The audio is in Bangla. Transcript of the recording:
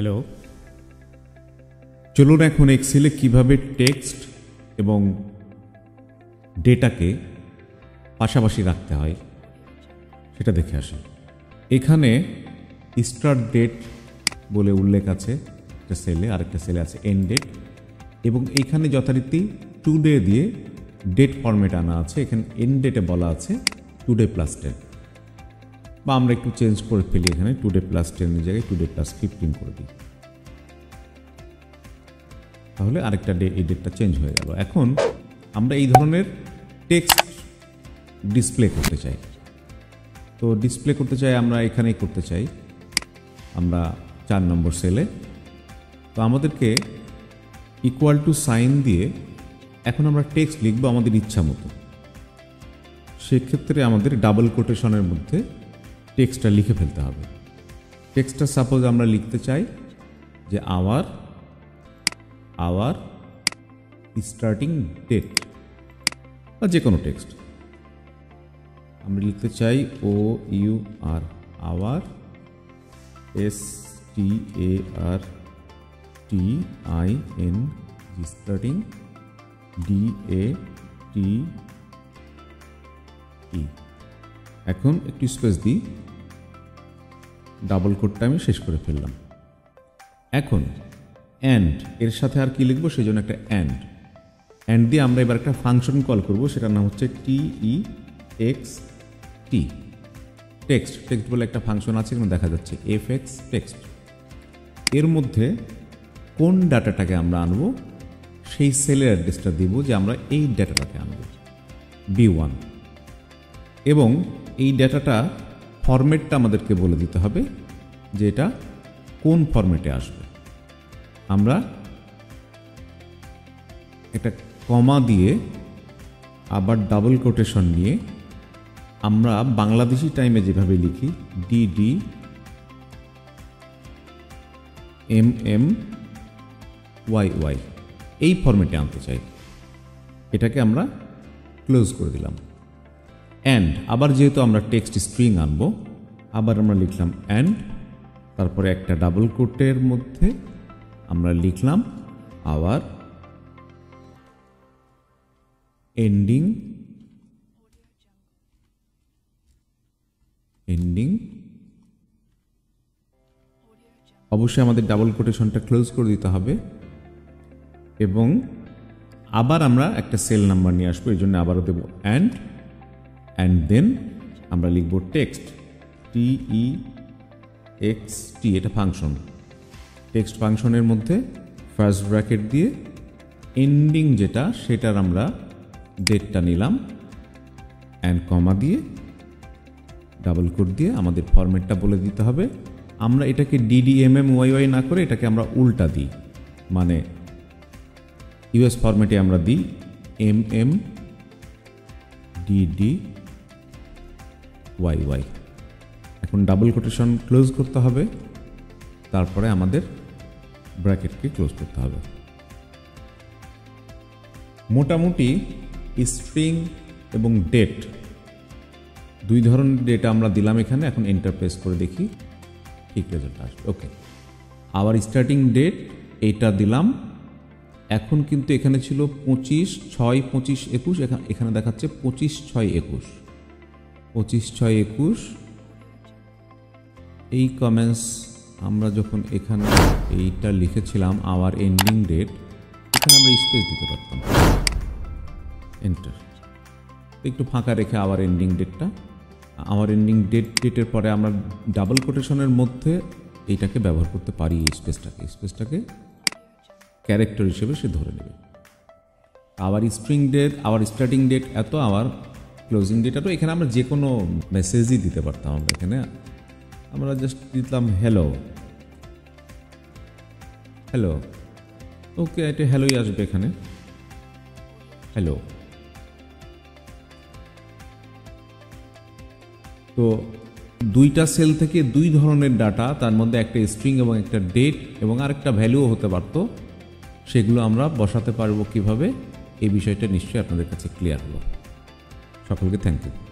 হ্যালো চলুন এখন এক্সেলে কীভাবে টেক্সট এবং ডেটাকে পাশাপাশি রাখতে হয়, সেটা দেখে আসি। এখানে স্টার্ট ডেট বলে উল্লেখ আছে, একটা সেলে আরেকটা সেলে আছে এন্ড ডেট এবং এখানে যথারীতি টু ডে দিয়ে ডেট ফরম্যাট আনা আছে, এখানে এন্ড ডেটে বলা আছে টু ডে প্লাস টেন বা আমরা একটু চেঞ্জ করে ফেলি এখানে টু ডে প্লাস টেনের জায়গায় টু ডে প্লাস ফিফটিন করে দিই। তাহলে আরেকটা ডে এই ডেটটা চেঞ্জ হয়ে গেল। এখন আমরা এই ধরনের টেক্সট ডিসপ্লে করতে চাই। তো ডিসপ্লে করতে চাই আমরা এখানেই করতে চাই। আমরা চার নম্বর সেলে তো আমাদেরকে ইকুয়াল টু সাইন দিয়ে এখন আমরা টেক্সট লিখব আমাদের ইচ্ছা মতো। সেক্ষেত্রে আমাদের ডাবল কোটেশনের মধ্যে টেক্সটটা লিখে ফেলতে হবে। টেক্সটটা সাপোজ আমরা লিখতে চাই যে আওয়ার আওয়ার স্টার্টিং ডেট বা যে কোনো টেক্সট। আমরা লিখতে চাই O U R our S T A R T I N starting D A T E এখন একটু স্পেস দিই। ডাবল কোডটা আমি শেষ করে ফেললাম। এখন অ্যান্ড এর সাথে আর কি লিখব সেই জন্য একটা অ্যান্ড অ্যান্ড দিয়ে আমরা এবার একটা ফাংশন কল করব, সেটার নাম হচ্ছে T E X T text text বলে একটা ফাংশন আছে, এখানে দেখা যাচ্ছে এফ এক্স টেক্সট এর মধ্যে কোন ডাটাটাকে আমরা আনব, সেই সেলের অ্যাড্রেসটা দিব যে আমরা এই ডাটাটাকে আনব। বি ওয়ান এবং এই ডাটাটা ফরম্যাটটা আমাদেরকে বলে দিতে হবে যে এটা কোন ফরম্যাটে আসবে। আমরা একটা কমা দিয়ে আবার ডাবল কোটেশন নিয়ে আমরা বাংলাদেশি টাইমে যেভাবে লিখি D D M M Y Y এই ফরম্যাটে আনতে চাই। এটাকে আমরা ক্লোজ করে দিলাম। অ্যান্ড আবার যেহেতু আমরা টেক্সট স্ট্রিং আনব, আবার আমরা লিখলাম অ্যান্ড তারপরে একটা ডাবল কোটের মধ্যে আমরা লিখলাম আওয়ার এন্ডিং এন্ডিং অবশ্যই আমাদের ডাবল কোটেশনটা ক্লোজ করে দিতে হবে। এবং আবার আমরা একটা সেল নাম্বার নিয়ে আসব, এই জন্য আবারও দেবো অ্যান্ড অ্যান্ড দেন আমরা লিখব টেক্সট টি ই এক্স টি এটা ফাংশন টেক্সট ফাংশনের মধ্যে ফার্স্ট ব্র্যাকেট দিয়ে এন্ডিং যেটা, সেটার আমরা ডেটটা নিলাম অ্যান্ড কমা দিয়ে ডাবল কোড দিয়ে আমাদের ফরম্যাটটা বলে দিতে হবে। আমরা এটাকে ডিডিএমএম ওয়াই ওয়াই না করে এটাকে আমরা উল্টা দিই। মানে ইউএস ফরম্যাটে আমরা দিই M M DD Y Y. এখন ডাবল কোটেশন ক্লোজ করতে হবে, তারপরে আমাদের ব্র্যাকেটকে ক্লোজ করতে হবে। মোটামুটি স্ট্রিং এবং ডেট দুই ধরনের ডেটা আমরা দিলাম এখানে, এখন এন্টার প্রেস করে দেখি ঠিক রেজাল্ট আসবে। ওকে আবার স্টার্টিং ডেট এইটা দিলাম। এখন কিন্তু এখানে ছিল পঁচিশ ছয় পঁচিশ একুশ এখানে দেখাচ্ছে পঁচিশ ছয় একুশ। পঁচিশ ছয় একুশ। এই কমেন্টস আমরা যখন এখানে এইটা লিখেছিলাম আওয়ার এন্ডিং ডেট এখানে আমরা স্পেস দিতে পারতাম। এন্টার একটু ফাঁকা রেখে আওয়ার এন্ডিং ডেটটা আওয়ার এন্ডিং ডেট ডেটের পরে আমরা ডাবল কোটেশনের মধ্যে এইটাকে ব্যবহার করতে পারি, এই স্পেসটাকে স্পেসটাকে ক্যারেক্টার হিসেবে সে ধরে নেবে। আবার স্প্রিং ডেট আবার স্টার্টিং ডেট এত আবার ক্লোজিং ডেটা তো এখানে আমরা যে কোনো মেসেজই দিতে পারতাম আমরা এখানে। আমরা জাস্ট দিতাম হ্যালো হ্যালো ওকে এটা হ্যালোই আসবে এখানে। হ্যালো তো দুইটা সেল থেকে দুই ধরনের ডাটা তার মধ্যে একটা স্ট্রিং এবং একটা ডেট এবং আরেকটা ভ্যালুও হতে পারত। সেগুলো আমরা বসাতে পারব কীভাবে? এই বিষয়টা নিশ্চয়ই আপনাদের কাছে ক্লিয়ার হলো। فقل قد تنكب